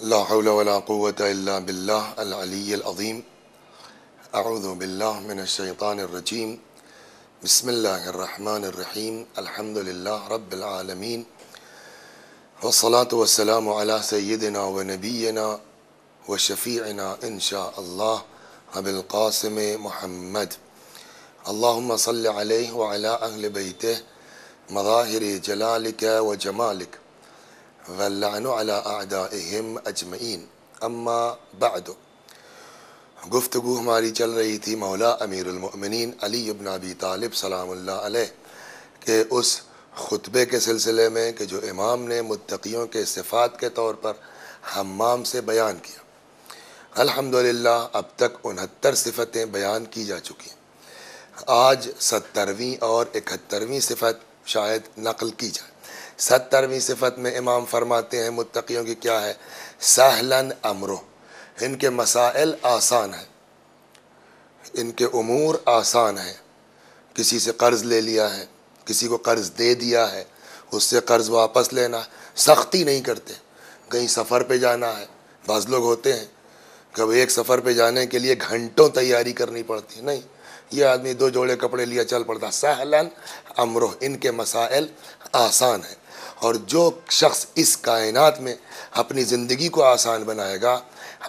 لا حول ولا قوة إلا بالله العلي العظيم. أعوذ بالله من الشيطان الرجيم. بسم الله الرحمن الرحيم. الحمد لله رب العالمين. والصلاة والسلام على سيدنا ونبينا وشفيعنا إن شاء الله أبي القاسم محمد. اللهم صل عليه وعلى أهل بيته مظاهر جلالك وجمالك. واللعن على اعدائهم اجمعین اما بعد. گفتگو ہماری چل رہی تھی مولا امیر المؤمنین علی ابن ابی طالب، سلام اللہ علیہ، کہ اس خطبے کے سلسلے میں کہ جو امام نے متقیوں کے صفات کے طور پر حمام سے بیان کیا۔ الحمدللہ، اب تک انہتر صفتیں بیان کی جا چکی ہیں۔ آج سترویں اور اکہترویں صفت شاید نقل کی جائے سترویں صفت میں امام فرماتے ہیں متقیوں کی کیا ہے؟ سہلن امرو، ان کے مسائل آسان ہیں۔ ان کے امور آسان ہیں۔ کسی سے قرض لے لیا ہے، کسی کو قرض دے دیا ہے، اس سے قرض واپس لینا ہے سختی نہیں کرتے۔ کہیں سفر پہ جانا ہے، بعض لوگ ہوتے ہیں کہ ایک سفر پہ جانے کے لیے گھنٹوں تیاری کرنی پڑتی۔ نہیں، یہ آدمی دو جوڑے کپڑے لیا، چل پڑتا۔ سہلن امرو، ان کے مسائل آسان ہیں۔ اور جو شخص اس کائنات میں اپنی زندگی کو آسان بنائے گا،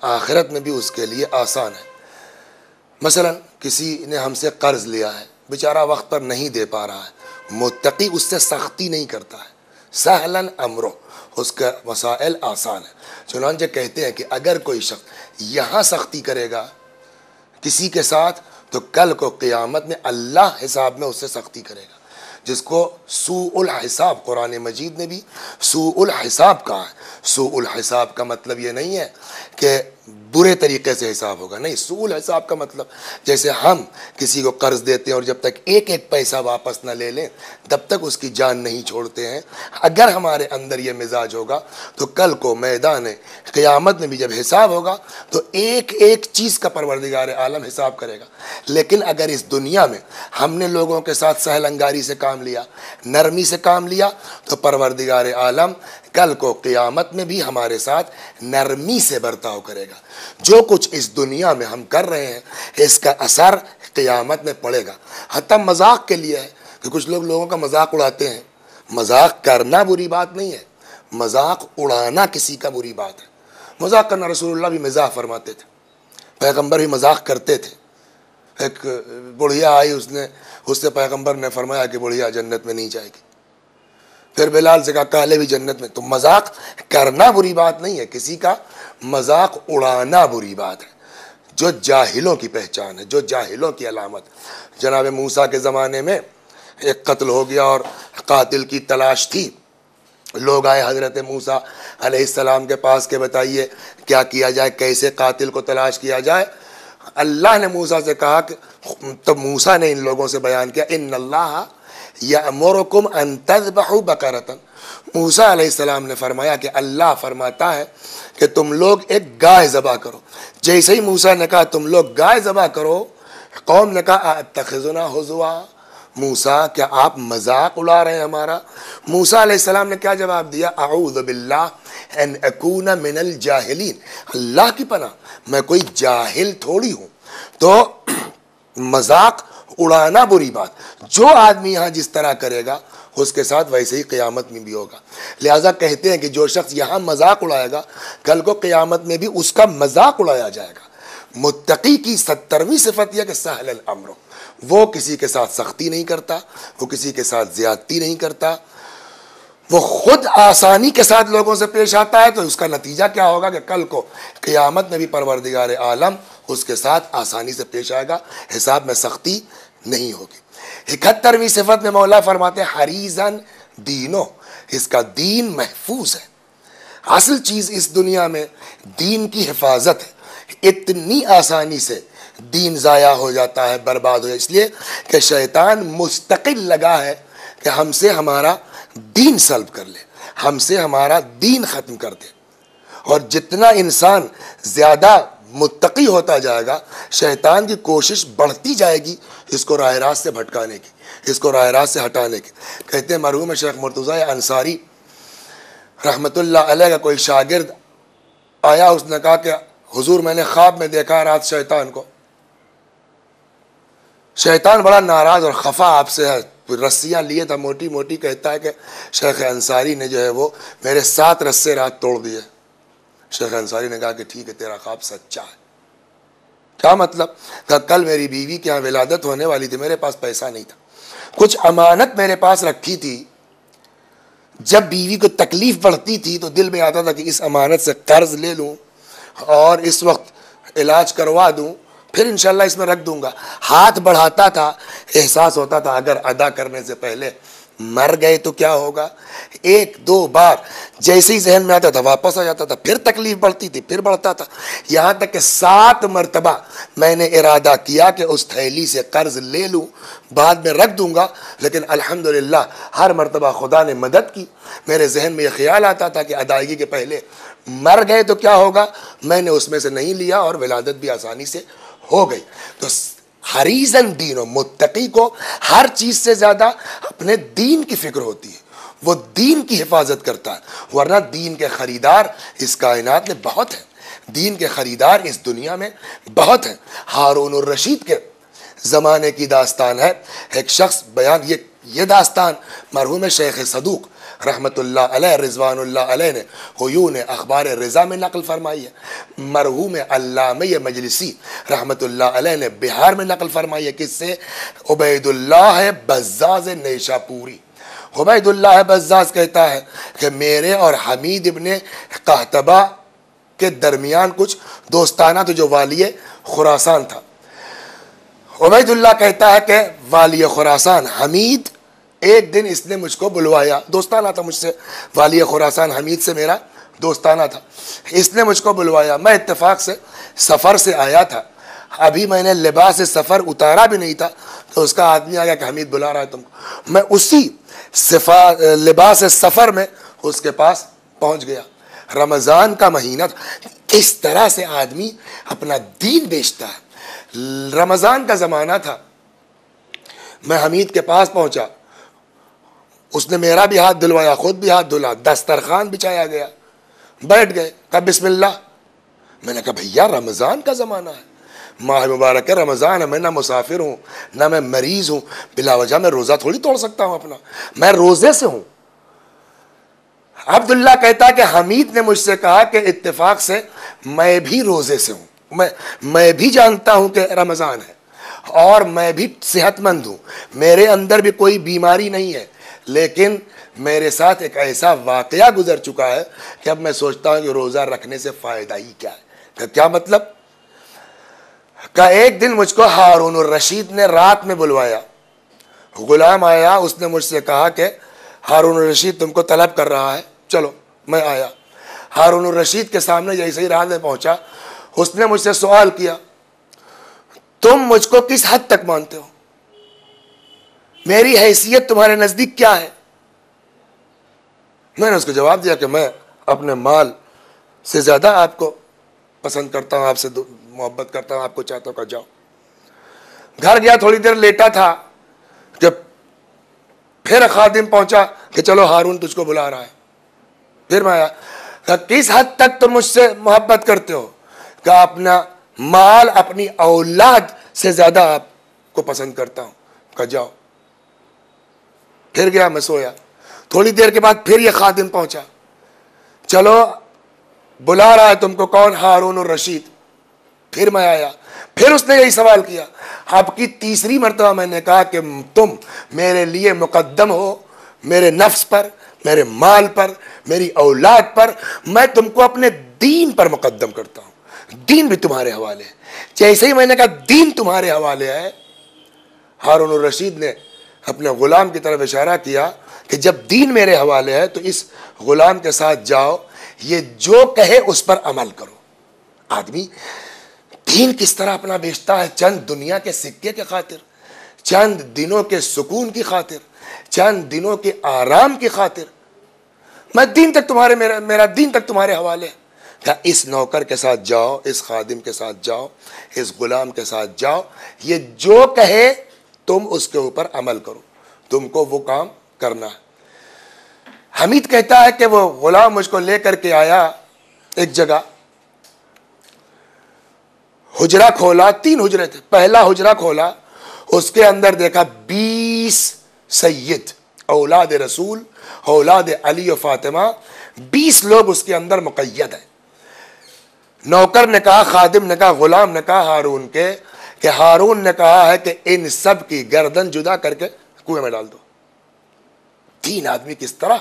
آخرت میں بھی اس کے لیے آسان ہے۔ مثلا کسی نے ہم سے قرض لیا ہے، بیچارہ وقت پر نہیں دے پا رہا ہے، متقی اس سے سختی نہیں کرتا ہے۔ سہلن امرو، اس کا مسائل آسان ہے چنانچہ کہتے ہیں کہ اگر کوئی شخص یہاں سختی کرے گا کسی کے ساتھ، تو کل کو قیامت میں اللہ حساب میں اس سے سختی کرے گا۔ جس کو سوء الحساب، قرآن مجید نے بھی سوء الحساب کہا ہے۔ سوء الحساب کا مطلب یہ نہیں ہے کہ برے طریقے سے حساب ہوگا۔ نہیں سوء الحساب کا مطلب جیسے ہم کسی کو قرض دیتے ہیں اور جب تک ایک ایک پیسہ واپس نہ لے لیں، تب تک اس کی جان نہیں چھوڑتے ہیں۔ اگر ہمارے اندر یہ مزاج ہوگا، تو کل کو میدان قیامت میں بھی جب حساب ہوگا، تو ایک ایک چیز کا پروردگار عالم حساب کرے گا۔ لیکن اگر اس دنیا میں ہم نے لوگوں کے ساتھ سہل انگاری سے کام لیا، نرمی سے کام لیا، تو پروردگار عالم کل کو قیامت میں بھی ہمارے ساتھ نرمی سے برتاؤ کرے گا۔ جو کچھ اس دنیا میں ہم کر رہے ہیں، اس کا اثر قیامت میں پڑے گا۔ حتیٰ مذاق کے لیے ہے کہ کچھ لوگ لوگوں کا مذاق اڑاتے ہیں۔ مذاق کرنا بری بات نہیں ہے۔ مذاق اڑانا کسی کا بری بات ہے۔ مذاق کرنا رسول اللہ بھی مزاح فرماتے تھے۔ پیغمبر بھی مذاق کرتے تھے۔ ایک بڑھیا آئی اس نے، اس سے پیغمبر نے فرمایا کہ بڑھیا جنت میں نہیں جائے گی۔ پھر بلال سے کہا کالے بھی جنت میں تو مذاق کرنا بری بات نہیں ہے۔ کسی کا مذاق اڑانا بری بات ہے۔ جو جاہلوں کی پہچان ہے، جو جاہلوں کی علامت۔ جناب موسیٰ کے زمانے میں ایک قتل ہو گیا اور قاتل کی تلاش تھی۔ لوگ آئے حضرت موسیٰ علیہ السلام کے پاس کے بتائیے، کیا کیا جائے؟ کیسے قاتل کو تلاش کیا جائے؟ اللہ نے موسیٰ سے کہا کہ تب موسیٰ نے ان لوگوں سے بیان کیا، ان اللہ یامرکم ان تذبحوا بقرۃ موسیٰ علیہ السلام نے فرمایا کہ اللہ فرماتا ہے کہ تم لوگ ایک گائے ذبح کرو۔ جیسے ہی موسیٰ نے کہا تم لوگ گائے ذبح کرو، قوم نے کہا، اتخذنا حضوا۔ موسیٰ، کیا آپ مذاق اڑا رہے ہیں ہمارا؟ موسیٰ علیہ السلام نے کیا جواب دیا؟ اعوذ باللہ ان اکون من الجاہلین۔ اللہ کی پناہ، میں کوئی جاہل تھوڑی ہوں۔ تو مذاق اڑانا بری بات۔ جو آدمی یہاں جس طرح کرے گا، اس کے ساتھ ویسے ہی قیامت میں بھی ہوگا۔ لہٰذا کہتے ہیں کہ جو شخص یہاں مذاق اڑائے گا، کل کو قیامت میں بھی اس کا مذاق اڑایا جائے گا۔ متقی کی سترویں صفت یہ کہ سہل الامر۔ وہ کسی کے ساتھ سختی نہیں کرتا، وہ کسی کے ساتھ زیادتی نہیں کرتا۔ وہ خود آسانی کے ساتھ لوگوں سے پیش آتا ہے، تو اس کا نتیجہ کیا ہوگا کہ کل کو قیامت میں بھی پروردگار عالم اس کے ساتھ آسانی سے پیش آئے گا، حساب میں سختی نہیں ہوگی۔ اکہترویں صفت میں مولا فرماتے ہیں حریزن دینو، اس کا دین محفوظ ہے۔ اصل چیز اس دنیا میں دین کی حفاظت ہے۔ اتنی آسانی سے دین ضائع ہو جاتا ہے، برباد ہو جاتا ہے۔ اس لیے کہ شیطان مستقل لگا ہے کہ ہم سے ہمارا دین سلب کر لے، ہم سے ہمارا دین ختم کر دے۔ اور جتنا انسان زیادہ متقی ہوتا جائے گا، شیطان کی کوشش بڑھتی جائے گی اس کو راہ راست سے بھٹکانے کی، اس کو راہ راست سے ہٹانے کی۔ کہتے ہیں، مرحوم شیخ مرتضی انصاری رحمۃ اللہ علیہ کا کوئی شاگرد آیا، اس نے کہا کہ حضور میں نے خواب میں دیکھا رات شیطان کو۔ شیطان بڑا ناراض اور خفا آپ سے ہے۔ رسیاں لیے تھا، موٹی موٹی کہتا ہے کہ شیخ انصاری نے جو ہے وہ میرے سات رسے رات توڑ دیے۔ شیخ انصاری نے کہا کہ ٹھیک ہے، تیرا خواب سچا ہے۔ کیا مطلب؟ کہ کل میری بیوی کے یہاں ولادت ہونے والی تھی، میرے پاس پیسہ نہیں تھا۔ کچھ امانت میرے پاس رکھی تھی۔ جب بیوی کو تکلیف بڑھتی تھی تو دل میں آتا تھا کہ اس امانت سے قرض لے لوں اور اس وقت علاج کروا دوں، پھر انشاءاللہ اس میں رکھ دوں گا۔ ہاتھ بڑھاتا تھا، احساس ہوتا تھا اگر ادا کرنے سے پہلے مر گئے تو کیا ہوگا؟ ایک، دو بار جیسے ہی ذہن میں آتا تھا، واپس آ جاتا تھا، پھر تکلیف بڑھتی تھی، پھر بڑھتا تھا۔ یہاں تک کہ سات مرتبہ میں نے ارادہ کیا کہ اس تھیلی سے قرض لے لوں، بعد میں رکھ دوں گا۔ لیکن الحمدللہ ہر مرتبہ خدا نے مدد کی۔ میرے ذہن میں یہ خیال آتا تھا کہ ادائیگی کے پہلے مر گئے تو کیا ہوگا؟ میں نے اس میں سے نہیں لیا اور ولادت بھی آسانی سے ہو گئی۔ تو حریزن دین و متقی کو ہر چیز سے زیادہ اپنے دین کی فکر ہوتی ہے۔ وہ دین کی حفاظت کرتا ہے۔ ورنہ دین کے خریدار اس کائنات میں بہت ہیں۔ دین کے خریدار اس دنیا میں بہت ہیں۔ ہارون الرشید کے زمانے کی داستان ہے۔ ایک شخص بیان، یہ یہ داستان مرحوم شیخ صدوق رحمت اللہ علیہ رضوان اللہ علیہ نے حیون اخبار رضا میں نقل فرمائی ہے۔ مرحوم علامہ مجلسی رحمت اللہ علیہ نے بہار میں نقل فرمائی ہے کس سے عبید اللہ بزاز نیشا پوری عبید اللہ بزاز کہتا ہے کہ میرے اور حمید ابن قہتبہ کے درمیان کچھ دوستانہ تو جو والی خراسان تھا۔ عبید اللہ کہتا ہے کہ والی خراسان حمید ایک دن اس نے مجھ کو بلوایا۔ دوستانہ تھا مجھ سے۔ والی خوراسان حمید سے میرا دوستانہ تھا۔ اس نے مجھ کو بلوایا۔ میں اتفاق سے سفر سے آیا تھا۔ ابھی میں نے لباس سفر اتارا بھی نہیں تھا۔ تو اس کا آدمی آ گیا کہ حمید بلا رہا ہے تم کو۔ میں اسی لباس سفر میں اس کے پاس پہنچ گیا۔ رمضان کا مہینہ تھا۔ کس طرح سے آدمی اپنا دین بیچتا ہے۔ رمضان کا زمانہ تھا۔ میں حمید کے پاس پہنچا۔ اس نے میرا بھی ہاتھ دلوایا، خود بھی ہاتھ دھلا، دسترخوان بچھایا گیا۔ بیٹھ گئے، کہا، بسم اللہ۔ میں نے کہا، بھیا، رمضان کا زمانہ ہے۔ ماہ مبارک ہے رمضان ہے، میں نہ مسافر ہوں، نہ میں مریض ہوں، بلا وجہ میں روزہ تھوڑی توڑ سکتا ہوں اپنا۔ میں روزے سے ہوں۔ عبداللہ کہتا کہ حمید نے مجھ سے کہا کہ اتفاق سے میں بھی روزے سے ہوں۔ میں میں بھی جانتا ہوں کہ رمضان ہے اور میں بھی صحت مند ہوں۔ میرے اندر بھی کوئی بیماری نہیں ہے۔ لیکن میرے ساتھ ایک ایسا واقعہ گزر چکا ہے کہ اب میں سوچتا ہوں کہ روزہ رکھنے سے فائدہ ہی کیا ہے۔ کیا مطلب؟ کہ ایک دن مجھ کو ہارون الرشید نے رات میں بلوایا۔ غلام آیا، اس نے مجھ سے کہا کہ ہارون الرشید تم کو طلب کر رہا ہے۔ چلو، میں آیا۔ ہارون الرشید کے سامنے جیسے ہی رات میں پہنچا، اس نے مجھ سے سوال کیا، تم مجھ کو کس حد تک مانتے ہو؟ میری حیثیت تمہارے نزدیک کیا ہے؟ میں نے اس کو جواب دیا کہ میں اپنے مال سے زیادہ آپ کو پسند کرتا ہوں، آپ سے محبت کرتا ہوں، آپ کو چاہتا ہوں کہ جاؤ۔ گھر گیا، تھوڑی دیر لیٹا تھا کہ پھر خادم پہنچا کہ چلو ہارون تجھ کو بلا رہا ہے۔ پھر میں آیا کہ کس حد تک تم مجھ سے محبت کرتے ہو؟ کہ اپنا مال، اپنی اولاد سے زیادہ آپ کو پسند کرتا ہوں، کہ جاؤ۔ پھر گیا میں سویا۔ تھوڑی دیر کے بعد پھر یہ خادم پہنچا۔ چلو، بلا رہا ہے تم کو کون؟ ہارون الرشید۔ پھر میں آیا۔ پھر اس نے یہی سوال کیا۔ آپ کی تیسری مرتبہ میں نے کہا کہ تم میرے لیے مقدم ہو، میرے نفس پر، میرے مال پر، میری اولاد پر، میں تم کو اپنے دین پر مقدم کرتا ہوں۔ دین بھی تمہارے حوالے ہے۔ جیسے ہی میں نے کہا دین تمہارے حوالے ہے، ہارون الرشید نے اپنے غلام کی طرف اشارہ کیا کہ جب دین میرے حوالے ہے تو اس غلام کے ساتھ جاؤ، یہ جو کہے اس پر عمل کرو۔ آدمی دین کس طرح اپنا بیچتا ہے؟ چند دنیا کے سکے کے خاطر، چند دنوں کے سکون کی خاطر، چند دنوں کے آرام کی خاطر۔ میں دین تک تمہارے میرا میرا دین تک تمہارے حوالے کیا اس نوکر کے ساتھ جاؤ، اس خادم کے ساتھ جاؤ، اس غلام کے ساتھ جاؤ، یہ جو کہے تم اس کے اوپر عمل کرو۔ تم کو وہ کام کرنا ہے۔ حمید کہتا ہے کہ وہ غلام مجھ کو لے کر کے آیا ایک جگہ۔ حجرہ کھولا، تین حجرے تھے۔ پہلا حجرہ کھولا، اس کے اندر دیکھا بیس سید، اولاد رسول، اولاد علی و فاطمہ۔ بیس لوگ اس کے اندر مقید ہیں۔ نوکر نے کہا، خادم نے کہا، غلام نے کہا، ہارون کے کہ ہارون نے کہا ہے کہ ان سب کی گردن جدا کر کے کنویں میں ڈال دو۔ تین آدمی کس طرح؟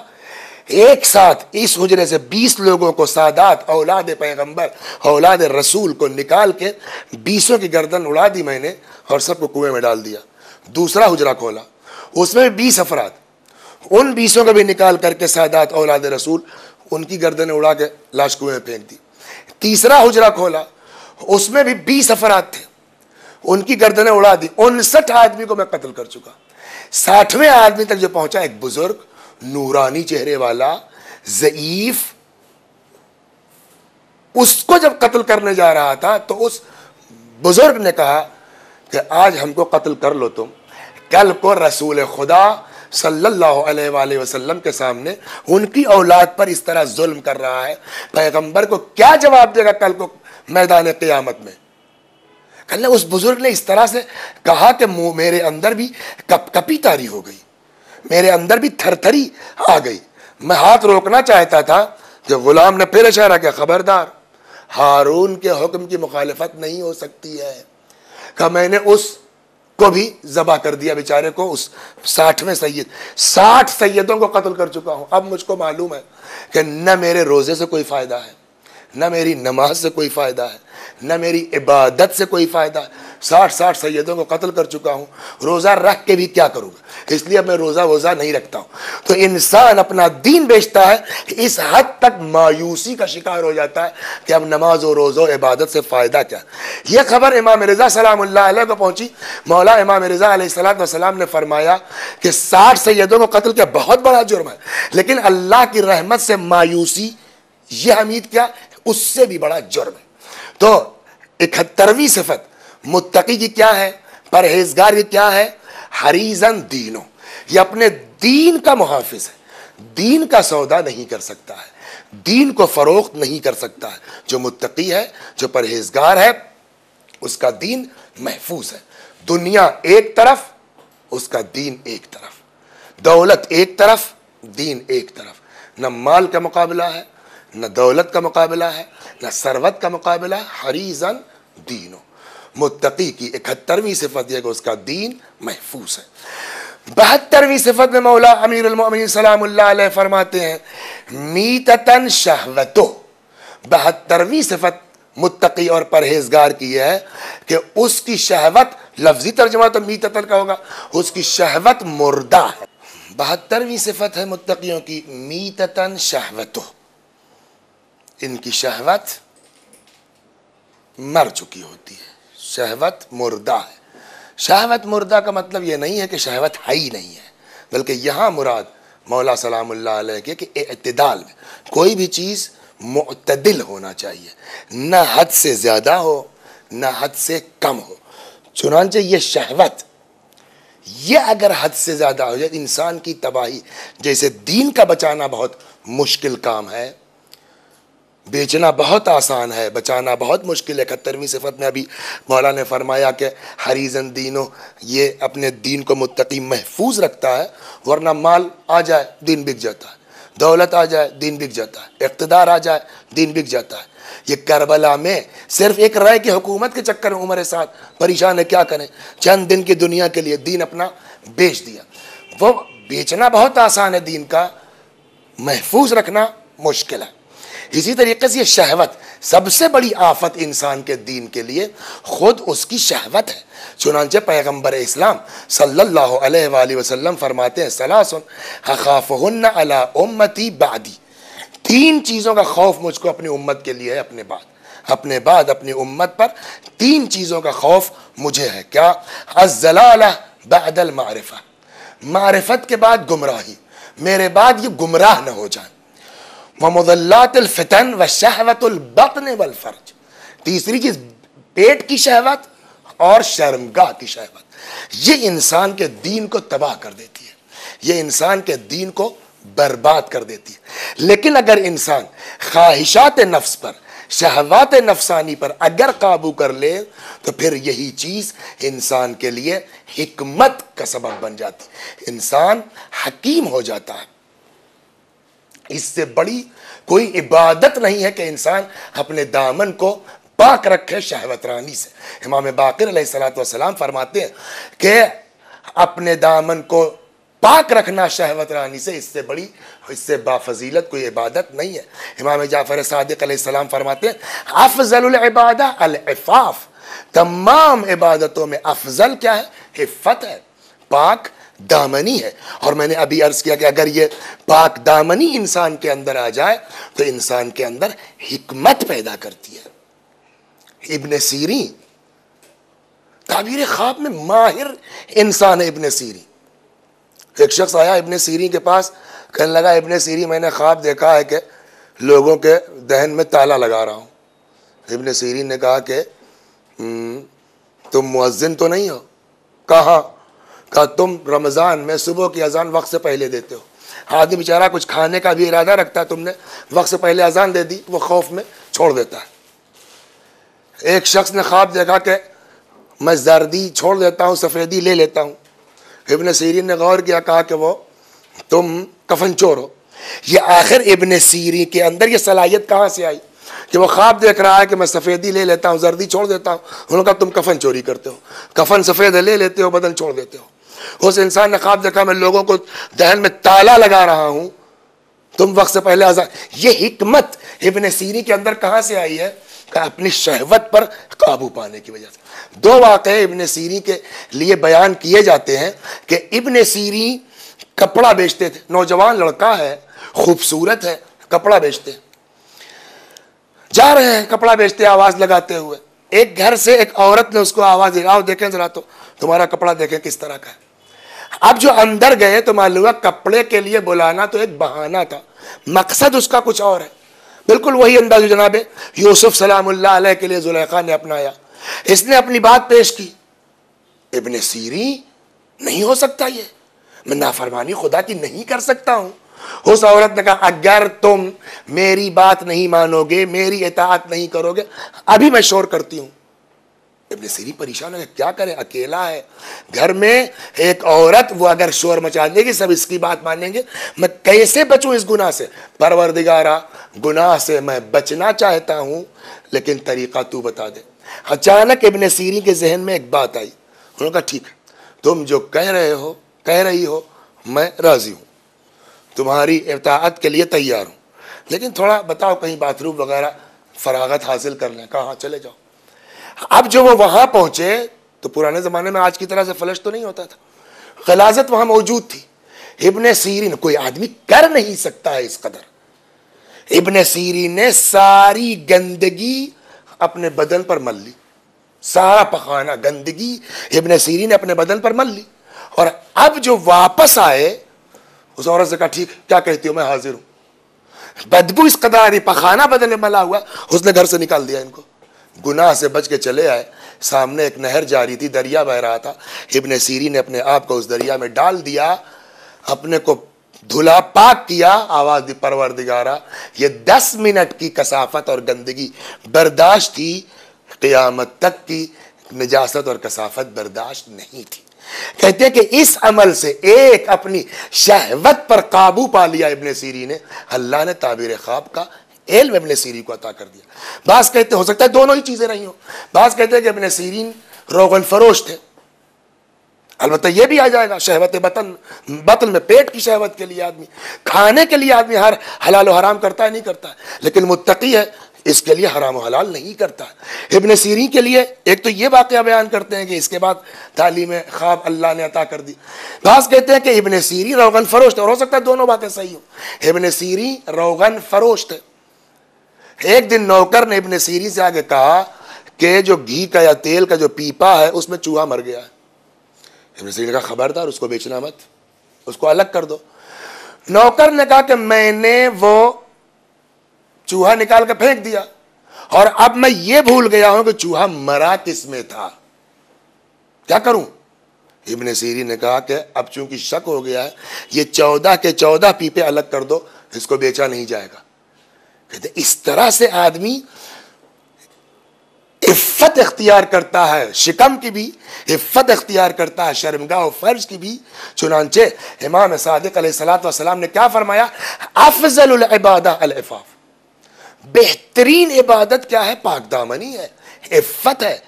ایک ساتھ اس حجرے سے بیس لوگوں کو سادات، اولاد پیغمبر، اولاد رسول کو نکال کے بیسوں کی گردن اڑا دی میں نے اور سب کو کنویں میں ڈال دیا۔ دوسرا حجرہ کھولا۔ اس میں بیس افراد۔ ان بیسوں کو بھی نکال کر کے سادات، اولاد رسول ان کی گردن اڑا کے لاش کنویں میں پھینک دی۔ تیسرا حجرہ کھولا۔ اس میں بھی بیس افراد تھے۔ ان کی گردنیں اڑا دی۔ انسٹھ آدمی کو میں قتل کر چکا۔ ساٹھویں آدمی تک جو پہنچا، ایک بزرگ، نورانی چہرے والا، ضعیف۔ اس کو جب قتل کرنے جا رہا تھا تو اس بزرگ نے کہا کہ آج ہم کو قتل کر لو تم۔ کل کو رسول خدا صلی اللہ علیہ وآلہ وسلم کے سامنے ان کی اولاد پر اس طرح ظلم کر رہا ہے۔ پیغمبر کو کیا جواب دے گا کل کو میدان قیامت میں؟ کل اس بزرگ نے اس طرح سے کہا کہ میرے اندر بھی کپ کپی تاری ہو گئی۔ میرے اندر بھی تھر تھری آ گئی۔ میں ہاتھ روکنا چاہتا تھا کہ غلام نے پھر اشارہ کیا، خبردار، ہارون کے حکم کی مخالفت نہیں ہو سکتی ہے۔ کہ میں نے اس کو بھی ذبح کر دیا بیچارے کو، اس ساٹھویں سید۔ ساٹھ سیدوں کو قتل کر چکا ہوں۔ اب مجھ کو معلوم ہے کہ نہ میرے روزے سے کوئی فائدہ ہے، نہ میری نماز سے کوئی فائدہ ہے۔ نہ میری عبادت سے کوئی فائدہ ہے۔ ساٹھ ساٹھ سیدوں کو قتل کر چکا ہوں۔ روزہ رکھ کے بھی کیا کروں گا؟ اس لیے میں روزہ ووزہ نہیں رکھتا ہوں۔ تو انسان اپنا دین بیچتا ہے اس حد تک مایوسی کا شکار ہو جاتا ہے کہ اب نماز و روزہ و عبادت سے فائدہ کیا۔ یہ خبر امام رضا سلام اللہ علیہ کو پہنچی۔ مولا امام رضا علیہ السلام وسلام نے فرمایا کہ ساٹھ سیدوں کو قتل کیا بہت بڑا جرم ہے۔ لیکن اللہ کی رحمت سے مایوسی، یہ حمید کیا، اس سے بھی بڑا جرم ہے۔ تو اکہترویں صفت، متقی کی کیا ہے؟ پرہیزگار کی کیا ہے؟ حریزن دینو یہ اپنے دین کا محافظ ہے۔ دین کا سودا نہیں کر سکتا ہے۔ دین کو فروخت نہیں کر سکتا ہے۔ جو متقی ہے، جو پرہیزگار ہے، اس کا دین محفوظ ہے۔ دنیا ایک طرف، اس کا دین ایک طرف۔ دولت ایک طرف، دین ایک طرف۔ نہ مال کا مقابلہ ہے نہ دولت کا مقابلہ ہے، نہ سروت کا مقابلہ ہے حریزن دینو متقی کی اکہترویں صفت یہ کہ اس کا دین محفوظ ہے۔ بہترویں صفت میں مولا امیر المؤمنین سلام اللہ علیہ فرماتے ہیں میتتن شہوتو۔ بہترویں صفت متقی اور پرہیزگار کی ہے کہ اس کی شہوت لفظی ترجمہ تو میتتن کا ہوگا، اس کی شہوت مردہ ہے۔ بہترویں صفت ہے متقیوں کی میتتن شہوتو۔ ان کی شہوت مر چکی ہوتی ہے۔ شہوت مردہ ہے۔ شہوت مردہ کا مطلب یہ نہیں ہے کہ شہوت ہے ہی نہیں ہے، بلکہ یہاں مراد مولا سلام اللہ علیہ کے کہ اعتدال میں کوئی بھی چیز معتدل ہونا چاہیے۔ نہ حد سے زیادہ ہو، نہ حد سے کم ہو۔ چنانچہ یہ شہوت، یہ اگر حد سے زیادہ ہو جائے انسان کی تباہی، جیسے دین کا بچانا بہت مشکل کام ہے۔ بیچنا بہت آسان ہے، بچانا بہت مشکل ہے۔ اکہترویں صفت میں ابھی مولا نے فرمایا کہ حریزن دینوں یہ اپنے دین کو متقی محفوظ رکھتا ہے، ورنہ مال آ جائے، دین بک جاتا ہے۔ دولت آ جائے، دین بک جاتا ہے۔ اقتدار آ جائے، دین بک جاتا ہے۔ یہ کربلا میں صرف ایک رائے کی حکومت کے چکر میں عمر ساتھ پریشان ہے، کیا کریں؟ چند دن کی دنیا کے لیے دین اپنا بیچ دیا۔ وہ بیچنا بہت آسان ہے، دین کا محفوظ رکھنا مشکل ہے۔ اسی طریقے سے یہ شہوت سب سے بڑی آفت انسان کے دین کے لیے خود اس کی شہوت ہے۔ چنانچہ پیغمبر اسلام صلی اللہ علیہ وآلہ وسلم فرماتے ہیں، سلاسن علی امتی بعدی تین چیزوں کا خوف مجھ کو اپنی امت کے لیے ہے، اپنے بعد۔ اپنے بعد، اپنی امت پر تین چیزوں کا خوف مجھے ہے۔ کیا؟ الزلالہ بعد المعرفہ۔ معرفت کے بعد گمراہی۔ میرے بعد یہ گمراہ نہ ہو جائیں ومضلات الفتن و شہوت البطن والفرج۔ تیسری چیز، پیٹ کی شہوت اور شرمگاہ کی شہوت۔ یہ انسان کے دین کو تباہ کر دیتی ہے۔ یہ انسان کے دین کو برباد کر دیتی ہے۔ لیکن اگر انسان خواہشات نفس پر، شہوات نفسانی پر اگر قابو کر لے، تو پھر یہی چیز انسان کے لیے حکمت کا سبب بن جاتی۔ انسان حکیم ہو جاتا ہے۔ اس سے بڑی کوئی عبادت نہیں ہے کہ انسان اپنے دامن کو پاک رکھے شہوت رانی سے۔ امام باقر علیہ السلام فرماتے ہیں کہ اپنے دامن کو پاک رکھنا شہوت رانی سے اس سے بڑی، اس سے بافضیلت کوئی عبادت نہیں ہے۔ امام جعفر صادق علیہ السلام فرماتے ہیں، افضل العبادہ العفاف۔ تمام عبادتوں میں افضل کیا ہے؟ حفت ہے، پاک دامنی ہے۔ اور میں نے ابھی عرض کیا کہ اگر یہ پاک دامنی انسان کے اندر آ جائے، تو انسان کے اندر حکمت پیدا کرتی ہے۔ ابن سیری تعبیر خواب میں ماہر انسان ہے ابن سیری ایک شخص آیا ابن سیری کے پاس، کہنے لگا، ابن سیری میں نے خواب دیکھا ہے کہ لوگوں کے دہن میں تالا لگا رہا ہوں۔ ابن سیری نے کہا کہ تم مؤذن تو نہیں ہو؟ کہاں؟ کہا تم رمضان میں صبح کی اذان وقت سے پہلے دیتے ہو۔ آدمی بیچارہ کچھ کھانے کا بھی ارادہ رکھتا ہے، تم نے وقت سے پہلے اذان دے دی، وہ خوف میں چھوڑ دیتا ہے۔ ایک شخص نے خواب دیکھا کہ میں زردی چھوڑ دیتا ہوں، سفیدی لے لیتا ہوں۔ ابن سیرین نے غور کیا، کہا کہ وہ تم کفن چور ہو۔ یہ آخر ابن سیری کے اندر یہ صلاحیت کہاں سے آئی؟ کہ وہ خواب دیکھ رہا ہے کہ میں سفیدی لے لیتا ہوں، زردی چھوڑ دیتا ہوں۔ انہوں نے کہا، تم کفن چوری کرتے ہو۔ کفن سفید لے لیتے ہو، بدن چھوڑ دیتے ہو۔ اس انسان نے خواب دیکھا، میں لوگوں کو دہن میں تالا لگا رہا ہوں۔ تم وقت سے پہلے آزاد۔ یہ حکمت ابن سیری کے اندر کہاں سے آئی ہے؟ کہ اپنی شہوت پر قابو پانے کی وجہ سے۔ دو واقعے ابن سیری کے لیے بیان کیے جاتے ہیں کہ ابن سیری کپڑا بیچتے تھے۔ نوجوان لڑکا ہے، خوبصورت ہے، کپڑا بیچتے۔ جا رہے ہیں کپڑا بیچتے، آواز لگاتے ہوئے۔ ایک گھر سے ایک عورت نے اس کو آواز دی۔ آؤ دیکھیں ذرا تو، تمہارا کپڑا دیکھیں کس طرح کا ہے۔ اب جو اندر گئے تو معلوم کپڑے کے لیے بلانا تو ایک بہانہ تھا۔ مقصد اس کا کچھ اور ہے۔ بالکل وہی انداز جناب یوسف سلام اللہ علیہ کے لیے زلیخا نے اپنایا۔ اس نے اپنی بات پیش کی۔ ابن سیری نہیں ہو سکتا یہ۔ میں نافرمانی خدا کی نہیں کر سکتا ہوں۔ اس عورت نے کہا، اگر تم میری بات نہیں مانو گے، میری اطاعت نہیں کرو گے، ابھی میں شور کرتی ہوں۔ ابن سیری پریشان ہے کیا کرے؟ اکیلا ہے۔ گھر میں ایک عورت، وہ اگر شور مچا دے گی، سب اس کی بات مانیں گے۔ میں کیسے بچوں اس گناہ سے؟ پروردگارا گناہ سے میں بچنا چاہتا ہوں، لیکن طریقہ تو بتا دے۔ اچانک ابن سیری کے ذہن میں ایک بات آئی۔ انہوں نے کہا، ٹھیک ہے، تم جو کہہ رہے ہو، کہہ رہی ہو، میں راضی ہوں۔ تمہاری اطاعت کے لیے تیار ہوں۔ لیکن تھوڑا بتاؤ، کہیں باتھ روم وغیرہ فراغت حاصل کر لیں کہاں چلے جاؤ۔ اب جو وہ وہاں پہنچے، تو پرانے زمانے میں آج کی طرح سے فلش تو نہیں ہوتا تھا۔ غلازت وہاں موجود تھی۔ ابن سیرین، کوئی آدمی کر نہیں سکتا ہے اس قدر۔ ابن سیرین نے ساری گندگی اپنے بدن پر مل لی۔ سارا پخانہ، گندگی ابن سیرین نے اپنے بدن پر مل لی۔ اور اب جو واپس آئے، اس عورت سے کہا، ٹھیک، کیا کہتی ہوں میں حاضر ہوں۔ بدبو اس قدر، پخانہ بدن میں ملا ہوا اس نے گھر سے نکال دیا ان کو۔ گناہ سے بچ کے چلے آئے۔ سامنے ایک نہر جاری تھی، دریا بہ رہا تھا۔ ابن سیری نے اپنے آپ کو اس دریا میں ڈال دیا، اپنے کو دھلا پاک کیا۔ آواز دی پروردگارا یہ دس منٹ کی کثافت اور گندگی برداشت تھی، قیامت تک کی نجاست اور کثافت برداشت نہیں تھی۔ کہتے ہیں کہ اس عمل سے ایک اپنی شہوت پر قابو پا لیا ابن سیری نے۔ اللہ نے تعبیر خواب کا علم ابن سیری کو عطا کر دیا۔ بعض کہتے ہو سکتا ہے دونوں ہی چیزیں رہی ہوں۔ بعض کہتے ہیں کہ ابن سیرین روغن فروش تھے۔ البتہ یہ بھی آ جائے گا، شہوت بطن بطن میں پیٹ کی شہوت کے لیے آدمی، کھانے کے لیے آدمی ہر حلال و حرام کرتا ہے، نہیں کرتا ہے۔ لیکن متقی ہے، اس کے لیے حرام و حلال نہیں کرتا۔ ابن سیری کے لیے ایک تو یہ واقعہ بیان کرتے ہیں کہ اس کے بعد تعلیم خواب اللہ نے عطا کر دی۔ بعض کہتے ہیں کہ ابن سیری روغن فروش تھے، اور ہو سکتا ہے دونوں باتیں صحیح ہوں۔ ابن سیری روغن فروش تھے۔ ایک دن نوکر نے ابن سیری سے آگے کہا کہ جو گھی کا یا تیل کا جو پیپا ہے، اس میں چوہا مر گیا ہے۔ ابن سیری کا خبردار اس کو بیچنا مت۔ اس کو الگ کر دو۔ نوکر نے کہا کہ میں نے وہ چوہا نکال کے پھینک دیا۔ اور اب میں یہ بھول گیا ہوں کہ چوہا مرا کس میں تھا۔ کیا کروں؟ ابن سیری نے کہا کہ اب چونکہ شک ہو گیا ہے، یہ چودہ کے چودہ پیپے الگ کر دو، اس کو بیچا نہیں جائے گا۔ کہتے اس طرح سے آدمی عفت اختیار کرتا ہے، شکم کی بھی عفت اختیار کرتا ہے، شرمگاہ و فرض کی بھی۔ چنانچہ امام صادق علیہ السلام نے کیا فرمایا؟ افضل العبادہ العفاف۔ بہترین عبادت کیا ہے؟ پاک دامنی ہے، عفت ہے۔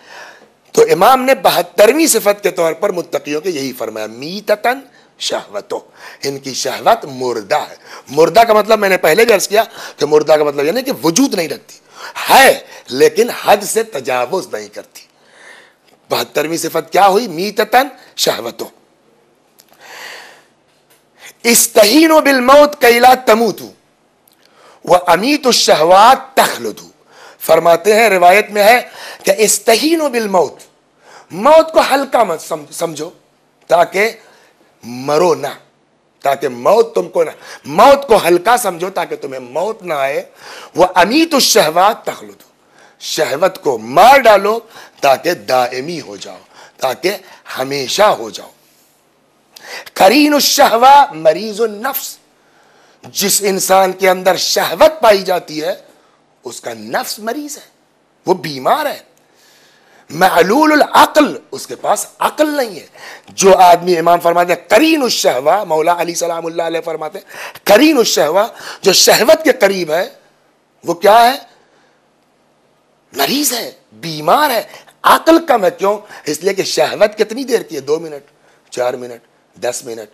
تو امام نے بہترویں صفت کے طور پر متقیوں کے یہی فرمایا میتتن شہوتوں۔ ان کی شہوت مردہ ہے۔ مردہ کا مطلب میں نے پہلے بھی عرض کیا کہ مردہ کا مطلب یعنی کہ وجود نہیں رکھتی۔ ہے، لیکن حد سے تجاوز نہیں کرتی۔ بہترویں صفت کیا ہوئی؟ میتتن شہوتوں۔ استہین و بالموت کیلا تموتو وہ امیت الشہوات تخلدو۔ فرماتے ہیں، روایت میں ہے کہ استہین و بالموت۔ موت کو ہلکا مت سمجھو تاکہ مرو نہ، تاکہ موت تم کو نہ، موت کو ہلکا سمجھو تاکہ تمہیں موت نہ آئے۔ وہ امیت الشہوات تخلدو، شہوت کو مار ڈالو تاکہ دائمی ہو جاؤ، تاکہ ہمیشہ ہو جاؤ۔ کرین الشہوہ، مریض النفس، جس انسان کے اندر شہوت پائی جاتی ہے، اس کا نفس مریض ہے، وہ بیمار ہے۔ معلول العقل، اس کے پاس عقل نہیں ہے۔ جو آدمی امام فرماتے ہیں کرین الشہوہ، مولا علی سلام اللہ علیہ فرماتے ہیں کرین الشہوہ، جو شہوت کے قریب ہے، وہ کیا ہے؟ مریض ہے، بیمار ہے۔ عقل کم ہے، کیوں؟ اس لیے کہ شہوت کتنی دیر کی ہے؟ دو منٹ، چار منٹ، دس منٹ۔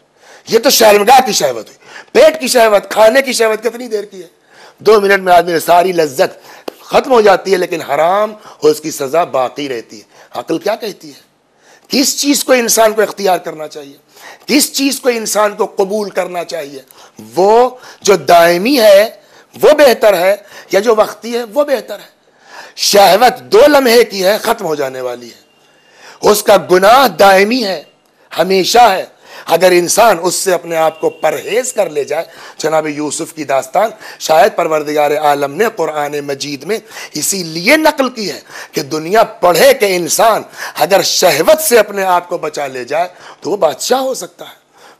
یہ تو شرمگاہ کی شہوت ہوئی۔ پیٹ کی شہوت، کھانے کی شہوت کتنی دیر کی ہے؟ دو منٹ میں آدمی نے ساری لذت ختم ہو جاتی ہے، لیکن حرام اور اس کی سزا باقی رہتی ہے۔ عقل کیا کہتی ہے؟ کس چیز کو انسان کو اختیار کرنا چاہیے؟ کس چیز کو انسان کو قبول کرنا چاہیے؟ وہ جو دائمی ہے، وہ بہتر ہے، یا جو وقتی ہے، وہ بہتر ہے۔ شہوت دو لمحے کی ہے، ختم ہو جانے والی ہے۔ اس کا گناہ دائمی ہے، ہمیشہ ہے۔ اگر انسان اس سے اپنے آپ کو پرہیز کر لے جائے، جناب یوسف کی داستان، شاید پروردگار عالم نے قرآن مجید میں اسی لیے نقل کی ہے کہ دنیا پڑھے کہ انسان اگر شہوت سے اپنے آپ کو بچا لے جائے تو وہ بادشاہ ہو سکتا ہے،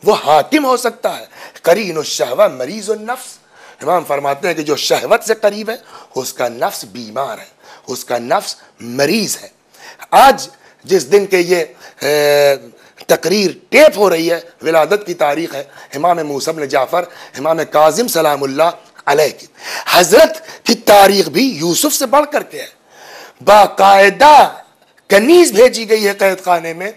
وہ حاکم ہو سکتا ہے۔ کرین الشہوہ مریض النفس۔ امام فرماتے ہیں کہ جو شہوت سے قریب ہے، اس کا نفس بیمار ہے، اس کا نفس مریض ہے۔ آج جس دن کے یہ تقریر ٹیپ ہو رہی ہے، ولادت کی تاریخ ہے، امام موسم نے جعفر، امام کاظم سلام اللہ علیہ کی۔ حضرت کی تاریخ بھی یوسف سے بڑھ کر کے ہے۔ باقاعدہ کنیز بھیجی گئی ہے قید خانے میں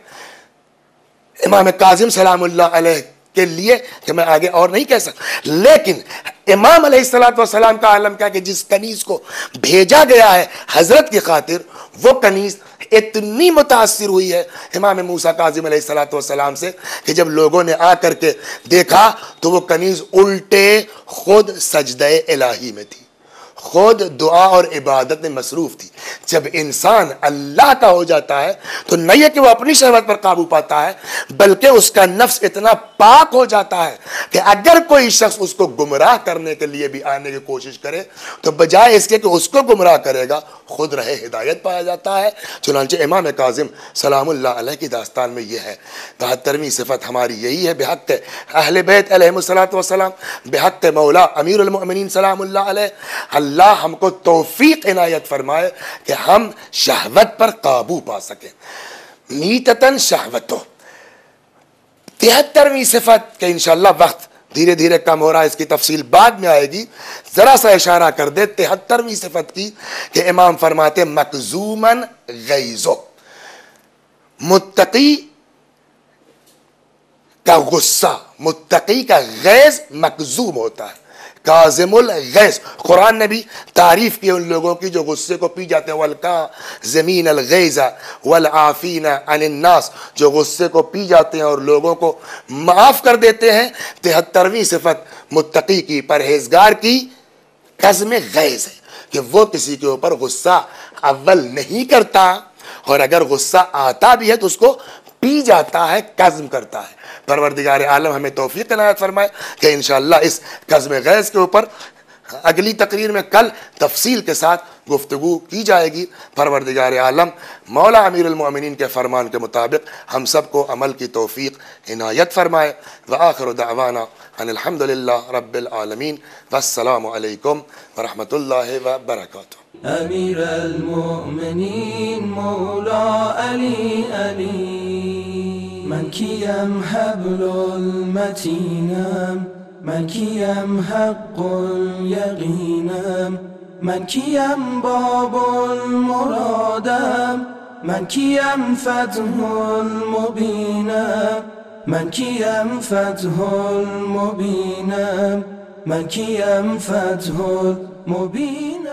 امام کاظم سلام اللہ علیہ کے لیے کہ میں آگے اور نہیں کہہ سکتا۔ لیکن امام علیہ السلام کا عالم کیا کہ جس کنیز کو بھیجا گیا ہے حضرت کی خاطر، وہ کنیز اتنی متاثر ہوئی ہے امام موسیٰ قاظم علیہ السلام سے کہ جب لوگوں نے آ کر کے دیکھا تو وہ کنیز الٹے خود سجدہ الہی میں تھی۔ خود دعا اور عبادت میں مصروف تھی۔ جب انسان اللہ کا ہو جاتا ہے، تو نہیں ہے کہ وہ اپنی شہوت پر قابو پاتا ہے، بلکہ اس کا نفس اتنا پاک ہو جاتا ہے کہ اگر کوئی شخص اس کو گمراہ کرنے کے لیے بھی آنے کی کوشش کرے، تو بجائے اس کے کہ اس کو گمراہ کرے گا، خود رہے ہدایت پایا جاتا ہے۔ چنانچہ امام کاظم سلام اللہ علیہ کی داستان میں یہ ہے۔ بہترویں صفت ہماری یہی ہے، بحق اہل بیت علیہ السلام بحق مولا امیر المؤمنین سلام اللہ علیہ، اللہ ہم کو توفیق عنایت فرمائے کہ ہم شہوت پر قابو پا سکیں۔ میتتن شہوتوں۔ تہترویں صفت کہ انشاءاللہ وقت دھیرے دھیرے کم ہو رہا ہے، اس کی تفصیل بعد میں آئے گی۔ ذرا سا اشارہ کر دے تہترویں صفت کی کہ امام فرماتے مکزومن غیزو متقی کا غصہ، متقی کا غیز مکزوم ہوتا ہے۔ کازم الغیز قرآن نے بھی تعریف کی ان لوگوں کی جو غصے کو پی جاتے ہیں۔ والکا زمین الغیز والعافین عن الناس۔ جو غصے کو پی جاتے ہیں اور لوگوں کو معاف کر دیتے ہیں۔ تہترویں صفت متقی کی، پرہیزگار کی قزم غیز ہے کہ وہ کسی کے اوپر غصہ اول نہیں کرتا اور اگر غصہ آتا بھی ہے تو اس کو پی جاتا ہے قزم کرتا ہے۔ پروردگار عالم ہمیں توفیق عنایت فرمائے کہ انشاءاللہ اس قزم غیظ کے اوپر اگلی تقریر میں کل تفصیل کے ساتھ گفتگو کی جائے گی۔ پروردگار عالم، مولا امیر المؤمنین کے فرمان کے مطابق ہم سب کو عمل کی توفیق عنایت فرمائے۔ وآخر دعوانا ان الحمدللہ رب العالمین۔ والسلام علیکم ورحمۃ اللہ وبرکاتہ۔ امیر المؤمنین، مولا علی علی۔ من کیم حبل المتینم من کیم حق الیقینم من کیم باب المرادم من کیم فتح المبینم من کیم فتح المبینم من کیم فتح المبینم.